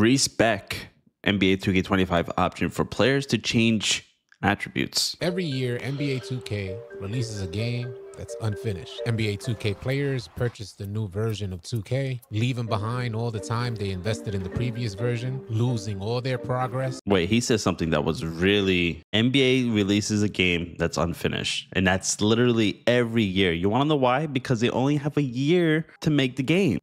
respec NBA 2K25 option for players to change attributes. Every year, NBA 2K releases a game that's unfinished. NBA 2K players purchase the new version of 2K, leaving behind all the time they invested in the previous version, losing all their progress. Wait, he says something that was really NBA releases a game that's unfinished, and that's literally every year. You want to know why? Because they only have a year to make the game.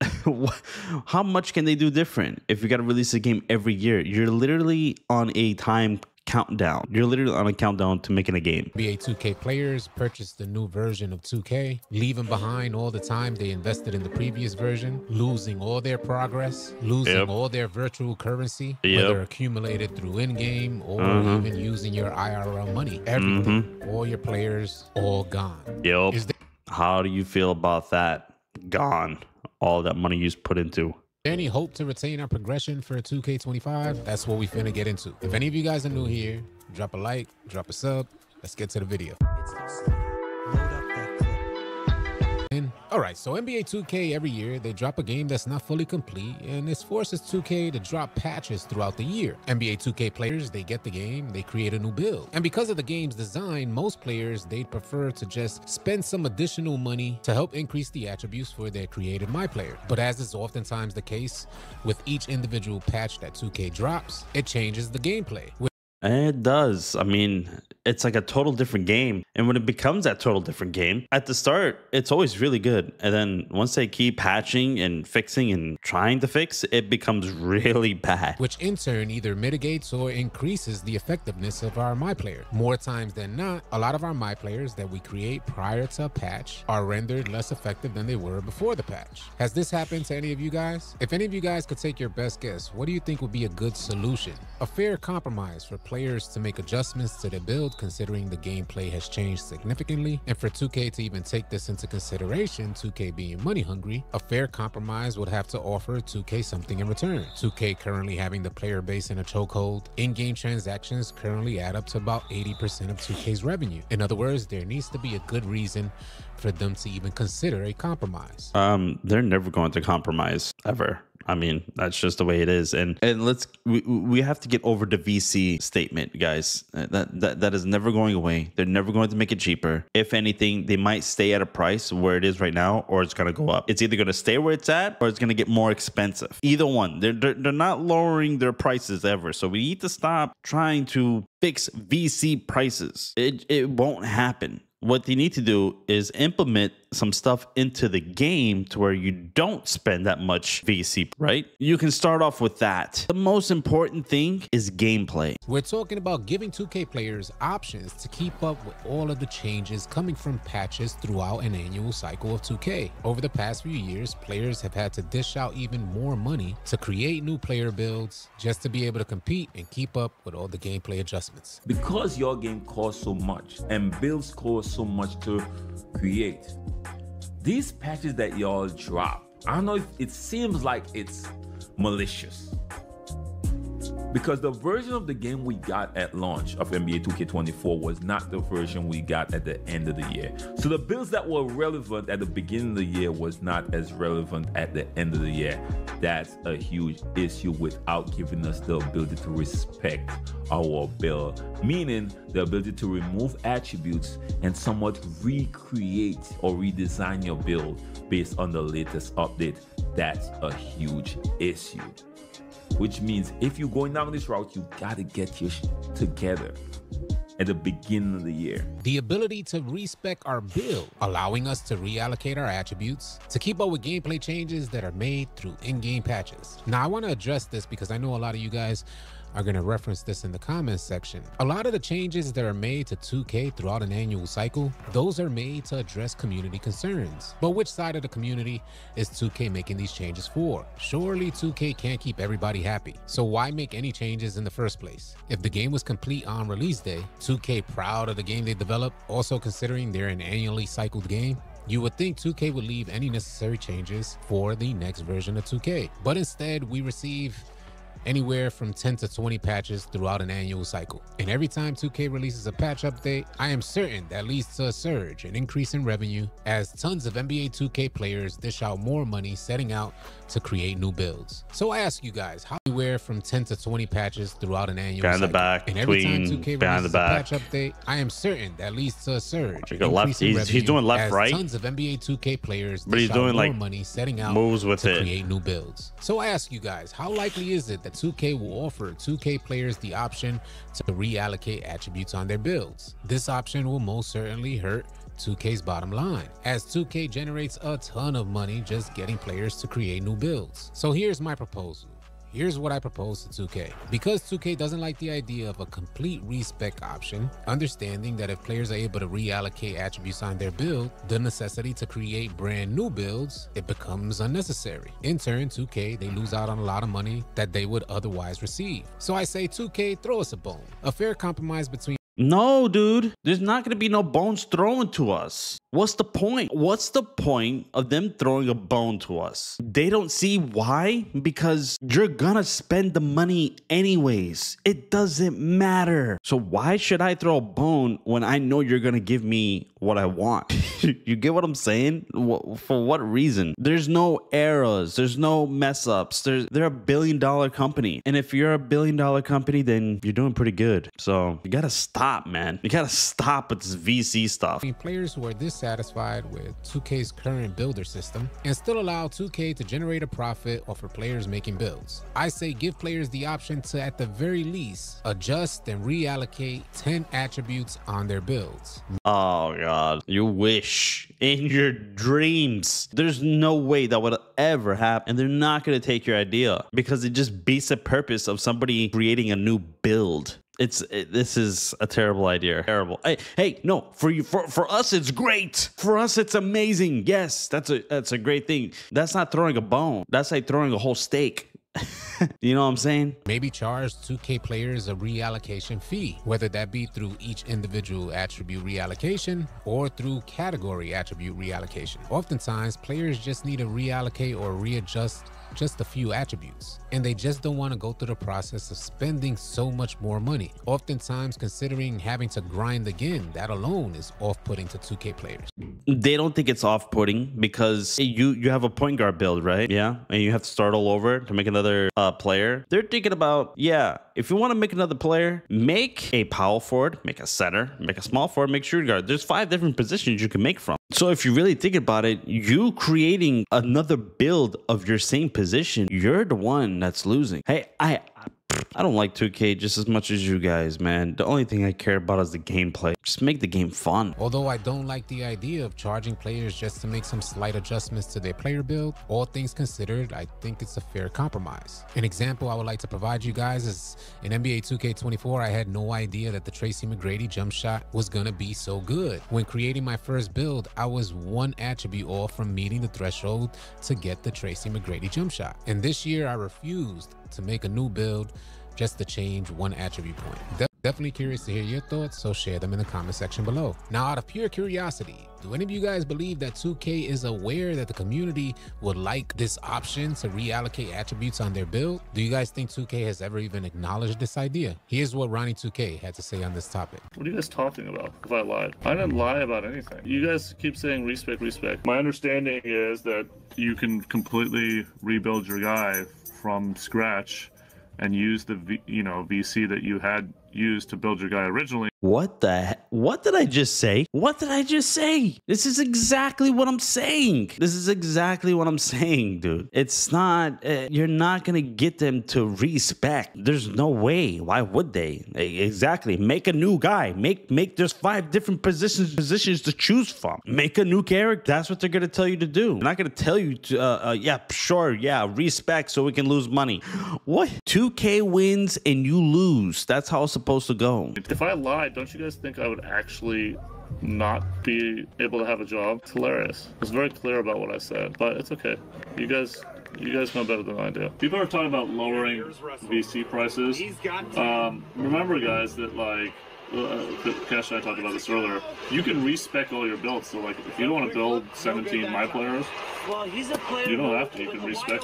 How much can they do different if you got to release a game every year? You're literally on a time countdown. You're literally on a countdown to making a game. NBA 2K players purchased the new version of 2K, leaving behind all the time they invested in the previous version, losing all their progress, losing Yep. all their virtual currency, Yep. whether accumulated through in-game or Uh-huh. even using your IRL money. Everything, Mm-hmm. all your players, all gone. Yep. Is there How do you feel about that? Gone. All that money you put into. Any hope to retain our progression for 2K25? That's what we finna get into. If any of you guys are new here, drop a like, drop a sub. Let's get to the video. All right, so NBA 2K every year they drop a game that's not fully complete, and this forces 2K to drop patches throughout the year. NBA 2K players they get the game, they create a new build, and because of the game's design, most players they'd prefer to just spend some additional money to help increase the attributes for their created my player. But as is oftentimes the case with each individual patch that 2K drops, it changes the gameplay. It does. I mean, it's like a total different game. And when it becomes that total different game, at the start, it's always really good. And then once they keep patching and fixing and trying to fix, it becomes really bad. which in turn either mitigates or increases the effectiveness of our My Player. More times than not, a lot of our My Players that we create prior to a patch are rendered less effective than they were before the patch. Has this happened to any of you guys? If any of you guys could take your best guess, what do you think would be a good solution? A fair compromise for players to make adjustments to their build considering the gameplay has changed significantly, and for 2K to even take this into consideration, 2K being money hungry, a fair compromise would have to offer 2K something in return. 2K currently having the player base in a chokehold, in-game transactions currently add up to about 80% of 2K's revenue. In other words, there needs to be a good reason for them to even consider a compromise. Um, they're never going to compromise ever. I mean, that's just the way it is. And and let's we, we have to get over the VC statement, guys. Uh, That that that is never going away. They're never going to make it cheaper. If anything, they might stay at a price where it is right now, or it's gonna go up. It's either gonna stay where it's at, or it's gonna get more expensive. Either one. They're they're, they're not lowering their prices ever. So we need to stop trying to fix VC prices. It it won't happen what they need to do is implement some stuff into the game to where you don't spend that much VC, right? You can start off with that. The most important thing is gameplay. We're talking about giving 2K players options to keep up with all of the changes coming from patches throughout an annual cycle of 2K. Over the past few years, players have had to dish out even more money to create new player builds just to be able to compete and keep up with all the gameplay adjustments. because your game costs so much and builds cost so much to create. These patches that y'all drop i don't know if it seems like it's malicious because the version of the game we got at launch of NBA 2K24 was not the version we got at the end of the year. So the builds that were relevant at the beginning of the year was not as relevant at the end of the year. That's a huge issue without giving us the ability to respec our build, meaning the ability to remove attributes and somewhat recreate or redesign your build based on the latest update. That's a huge issue which means if you're going down this route, you gotta get your shit together at the beginning of the year. The ability to respec our build, allowing us to reallocate our attributes to keep up with gameplay changes that are made through in-game patches. Now, I want to address this because I know a lot of you guys are going to reference this in the comments section. A lot of the changes that are made to 2K throughout an annual cycle, those are made to address community concerns. But which side of the community is 2K making these changes for? Surely 2K can't keep everybody happy. So why make any changes in the first place? If the game was complete on release day, 2K proud of the game they developed, also considering they're an annually cycled game, you would think 2K would leave any necessary changes for the next version of 2K. But instead, we receive anywhere from 10 to 20 patches throughout an annual cycle. And every time 2K releases a patch update, I am certain that leads to a surge, an increase in revenue, as tons of NBA 2K players dish out more money setting out to create new builds. So I ask you guys, how anywhere from 10 to 20 patches throughout an annual Behind the back, and every time 2K behind the back. patch update, I am certain that leads to a surge. You go left- he's- he's doing left, right. Tons of NBA 2K players, But he's doing, like, money setting out moves with to it. create new builds. So I ask you guys, how likely is it that 2K will offer 2K players the option to reallocate attributes on their builds? This option will most certainly hurt 2K's bottom line, as 2K generates a ton of money just getting players to create new builds. So here's my proposal. Here's what I propose to 2K. Because 2K doesn't like the idea of a complete respec option, understanding that if players are able to reallocate attributes on their build, the necessity to create brand new builds, it becomes unnecessary. In turn, 2K, they lose out on a lot of money that they would otherwise receive. So I say 2K, throw us a bone. A fair compromise between No, dude. There's not going to be no bones thrown to us. What's the point? What's the point of them throwing a bone to us? They don't see why? Because you're to spend the money anyways. It doesn't matter. So why should I throw a bone when I know you're to give me what I want? you get what I'm saying? For what reason? There's no errors. There's no mess ups. There's, they're a billion dollar company. And if you're a billion dollar company, then you're doing pretty good. So you got to stop, man. You got to stop with this VC stuff. players who are dissatisfied with 2K's current builder system and still allow 2K to generate a profit off for players making builds. I say give players the option to, at the very least, adjust and reallocate 10 attributes on their builds. Oh god, you wish in your dreams. There's no way that would ever happen, and they're not gonna take your idea because it just beats the purpose of somebody creating a new build. It's it, this is a terrible idea. Terrible. Hey, hey, no, for you, for for us, it's great. For us, it's amazing. Yes, that's a that's a great thing. That's not throwing a bone. That's like throwing a whole steak. you know what I'm saying? Maybe charge 2K players a reallocation fee, whether that be through each individual attribute reallocation or through category attribute reallocation. Oftentimes, players just need to reallocate or readjust just a few attributes, and they just don't want to go through the process of spending so much more money. Oftentimes, considering having to grind again, that alone is off putting to 2K players. they don't think it's off-putting because you you have a point guard build, right? Yeah, and you have to start all over to make another uh, player. They're thinking about yeah, if you want to make another player, make a power forward, make a center, make a small forward, make shooting guard. There's five different positions you can make from. So if you really think about it, you creating another build of your same position, you're the one that's losing. Hey, I. I don't like 2K just as much as you guys, man. The only thing I care about is the gameplay. Just make the game fun. Although I don't like the idea of charging players just to make some slight adjustments to their player build, all things considered, I think it's a fair compromise. An example I would like to provide you guys is in NBA 2K24, I had no idea that the Tracy McGrady jump shot was gonna be so good. When creating my first build, I was one attribute off from meeting the threshold to get the Tracy McGrady jump shot. And this year, I refused to make a new build just to change one attribute point. De- definitely curious to hear your thoughts, so share them in the comment section below. Now, out of pure curiosity, do any of you guys believe that 2K is aware that the community would like this option to reallocate attributes on their build? Do you guys think 2K has ever even acknowledged this idea? Here's what Ronnie 2K had to say on this topic. What are you guys talking about? If I lied, I didn't lie about anything. You guys keep saying respec, respec. My understanding is that you can completely rebuild your guy from scratch and use the you know VC that you had used to build your guy originally. What the he- What did I just say? What did I just say? This is exactly what I'm saying. This is exactly what I'm saying, dude. It's not, uh, you're not going to get them to respec. There's no way. Why would they? Exactly. Make a new guy. Make, make, there's five different positions, positions to choose from. Make a new character. That's what they're going to tell you to do. They're not going to tell you to, uh, uh, yeah, sure, yeah, respec so we can lose money. What? 2K wins and you lose. That's how it's supposed to go. If I lied, don't you guys think I would actually not be able to have a job? It's hilarious. I was very clear about what I said, but it's okay. You guys. You guys know better than I do. People are talking about lowering VC prices. Um, remember, guys, that like uh, Cash and I talked about this earlier. You can respec all your builds. So, like, if you don't want to build 17 my players, Well, he's a player. You don't have to, you can respec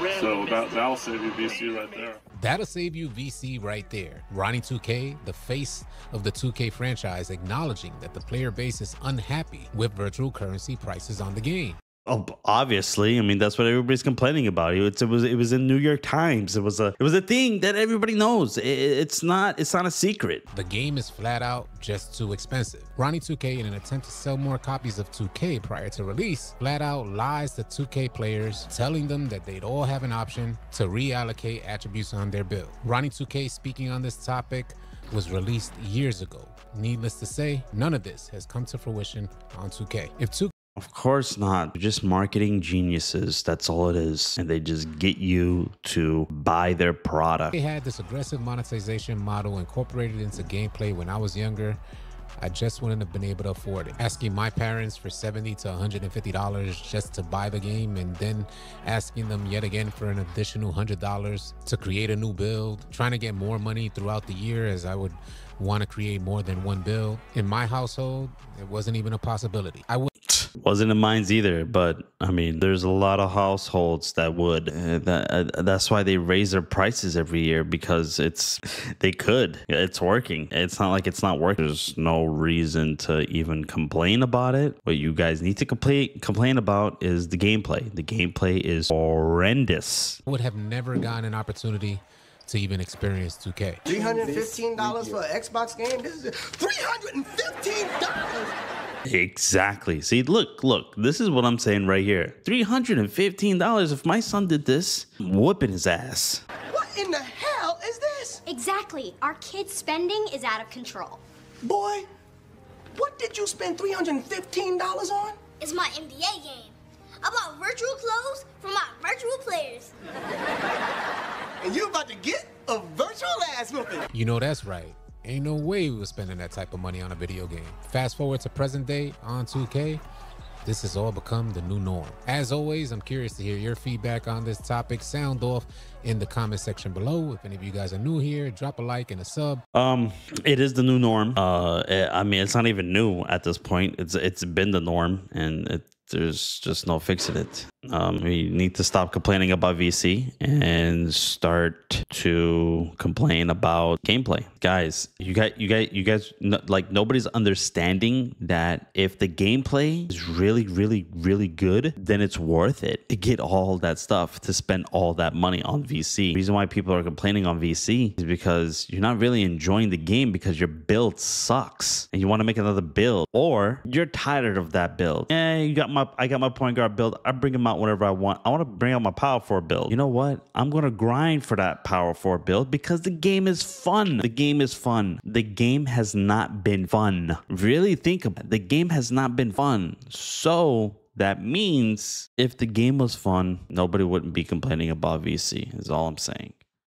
rarely so that that'll save you VC right there. That'll save you VC right there. Ronnie 2K, the face of the 2K franchise, acknowledging that the player base is unhappy with virtual currency prices on the game. Obviously. I mean, that's what everybody's complaining about. It, was it was in New York Times. It was a it was a thing that everybody knows. It, it's not it's not a secret. The game is flat out just too expensive. Ronnie 2K, in an attempt to sell more copies of 2K prior to release, flat out lies to 2K players, telling them that they'd all have an option to reallocate attributes on their bill Ronnie 2K speaking on this topic was released years ago. Needless to say, none of this has come to fruition on 2K. If 2K Of course not. They're just marketing geniuses. That's all it is. And they just get you to buy their product. They had this aggressive monetization model incorporated into gameplay when I was younger. I just wouldn't have been able to afford it. Asking my parents for 70 to 150 dollars just to buy the game and then asking them yet again for an additional 100 dollars to create a new build, trying to get more money throughout the year as I would want to create more than one build. In my household, it wasn't even a possibility. I would Wasn't in mine's either, but I mean, there's a lot of households that would. Uh, that, uh, that's why they raise their prices every year because it's they could. It's working. It's not like it's not working. There's no reason to even complain about it. What you guys need to complain complain about is the gameplay. The gameplay is horrendous. would have never gotten an opportunity to even experience 2K. $315 for an Xbox game? This is $315! Exactly. See, look, look. This is what I'm saying right here. Three hundred and fifteen dollars. If my son did this, I'm whooping his ass. What in the hell is this? Exactly. Our kids' spending is out of control. Boy, what did you spend $315 on? It's my NBA game. I bought virtual clothes for my virtual players. And you're about to get a virtual ass whooping. You know that's right. Ain't no way we were spending that type of money on a video game. Fast forward to present day on 2K, this has all become the new norm. As always, I'm curious to hear your feedback on this topic. Sound off in the comment section below. If any of you guys are new here, drop a like and a sub. Um, it is the new norm. Uh, I mean, it's not even new at this point. It's it's been the norm, and it, there's just no fixing it. Um, we need to stop complaining about VC and start to complain about gameplay, guys. You got you got you guys no, like nobody's understanding that if the gameplay is really really really good, then it's worth it to get all that stuff to spend all that money on VC. The reason why people are complaining on VC is because you're not really enjoying the game because your build sucks and you want to make another build, or you're tired of that build. Yeah, you got my I got my point guard build. I bring him out whenever I want. I want to bring out my power forward build. You know what? I'm gonna grind for that power forward build because the game is fun. The game is fun. The game has not been fun. Really think about it. The game has not been fun. So that means if the game was fun, nobody wouldn't be complaining about VC, is all I'm saying.